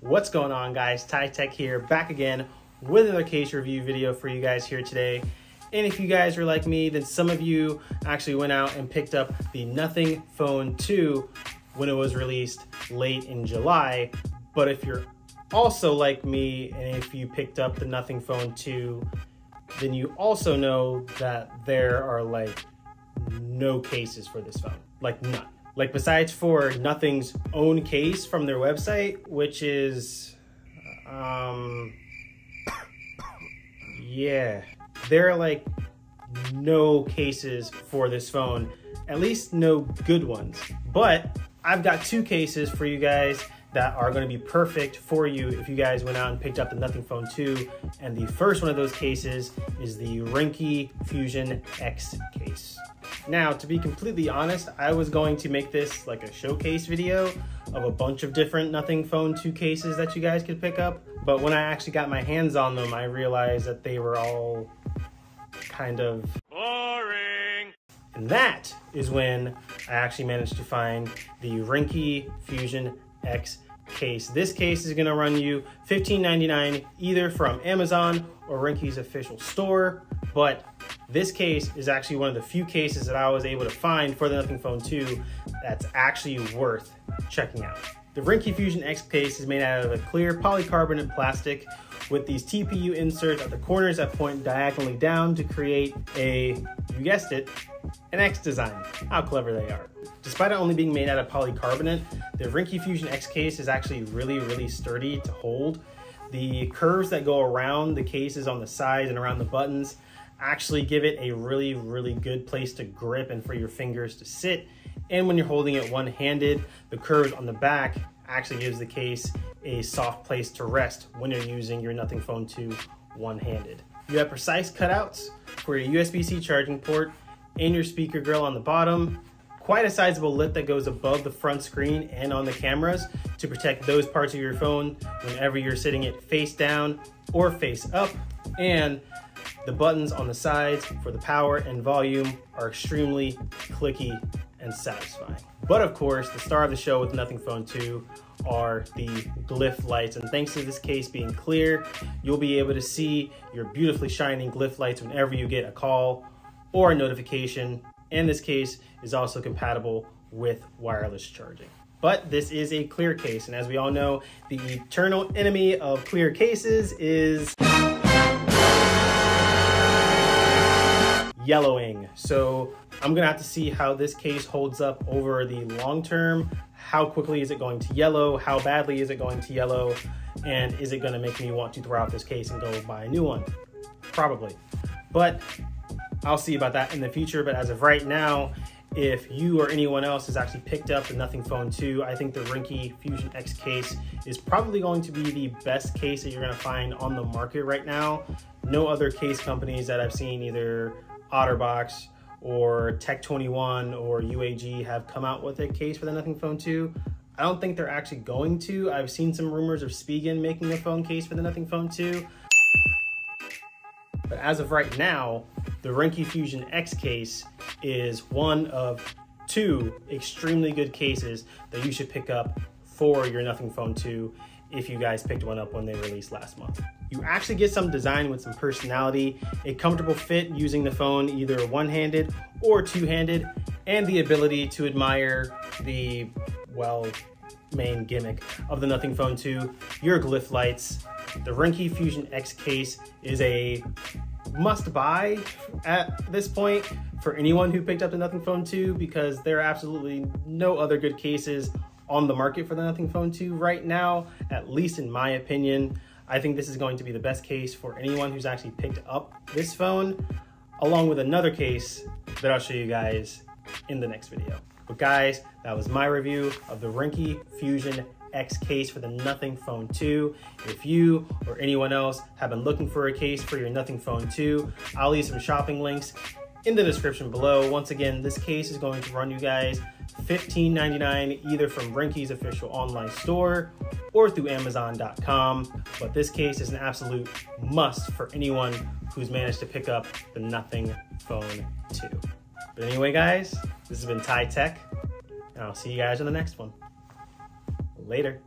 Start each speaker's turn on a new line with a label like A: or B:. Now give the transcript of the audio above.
A: What's going on guys? Ty Tech here, back again with another case review video for you guys here today. And if you guys are like me, then some of you actually went out and picked up the Nothing Phone 2 when it was released late in July. But if you're also like me, and if you picked up the Nothing Phone 2, then you also know that there are like no cases for this phone, like none. Like besides for Nothing's own case from their website, which is, um, yeah, there are like no cases for this phone, at least no good ones. But I've got two cases for you guys that are going to be perfect for you if you guys went out and picked up the Nothing Phone 2. And the first one of those cases is the Ringke Fusion X case. Now, to be completely honest, I was going to make this like a showcase video of a bunch of different Nothing Phone 2 cases that you guys could pick up. But when I actually got my hands on them, I realized that they were all kind of boring. And that is when I actually managed to find the Ringke Fusion X case. This case is gonna run you $15.99 either from Amazon or Ringke's official store, but this case is actually one of the few cases that I was able to find for the Nothing Phone 2 that's actually worth checking out. The Ringke Fusion X case is made out of a clear polycarbonate plastic with these TPU inserts at the corners that point diagonally down to create a, you guessed it, an X design. How clever they are. Despite it only being made out of polycarbonate, the Ringke Fusion X case is actually really, really sturdy to hold. The curves that go around the cases on the sides and around the buttons actually give it a really, really good place to grip and for your fingers to sit. And when you're holding it one-handed, the curves on the back actually gives the case a soft place to rest when you're using your Nothing Phone 2 one-handed. You have precise cutouts for your USB-C charging port and your speaker grill on the bottom, quite a sizable lip that goes above the front screen and on the cameras to protect those parts of your phone whenever you're sitting it face down or face up. And the buttons on the sides for the power and volume are extremely clicky and satisfying. But of course, the star of the show with Nothing Phone 2 are the glyph lights. And thanks to this case being clear, you'll be able to see your beautifully shining glyph lights whenever you get a call or a notification. And this case is also compatible with wireless charging. But this is a clear case. And as we all know, the eternal enemy of clear cases is yellowing. So I'm gonna have to see how this case holds up over the long term. How quickly is it going to yellow? How badly is it going to yellow? And is it gonna make me want to throw out this case and go buy a new one? Probably. But I'll see about that in the future. But as of right now, if you or anyone else has actually picked up the Nothing Phone 2, I think the Ringke Fusion X case is probably going to be the best case that you're gonna find on the market right now. No other case companies that I've seen either OtterBox or Tech21 or UAG have come out with a case for the Nothing Phone 2. I don't think they're actually going to. I've seen some rumors of Spigen making a phone case for the Nothing Phone 2. But as of right now, the Ringke Fusion X case is one of two extremely good cases that you should pick up for your Nothing Phone 2 if you guys picked one up when they released last month. You actually get some design with some personality, a comfortable fit using the phone either one-handed or two-handed, and the ability to admire the, well, main gimmick of the Nothing Phone 2, your glyph lights. The Ringke Fusion X case is a must buy at this point for anyone who picked up the Nothing Phone 2 because there are absolutely no other good cases on the market for the Nothing Phone 2 right now, at least in my opinion. I think this is going to be the best case for anyone who's actually picked up this phone, along with another case that I'll show you guys in the next video. But guys, that was my review of the Ringke Fusion X case for the Nothing Phone 2. If you or anyone else have been looking for a case for your Nothing Phone 2, I'll leave some shopping links in the description below. Once again, this case is going to run you guys $15.99 either from Ringke's official online store or through Amazon.com. But this case is an absolute must for anyone who's managed to pick up the Nothing Phone 2. But anyway, guys, this has been Ty Tech, and I'll see you guys in the next one. Later.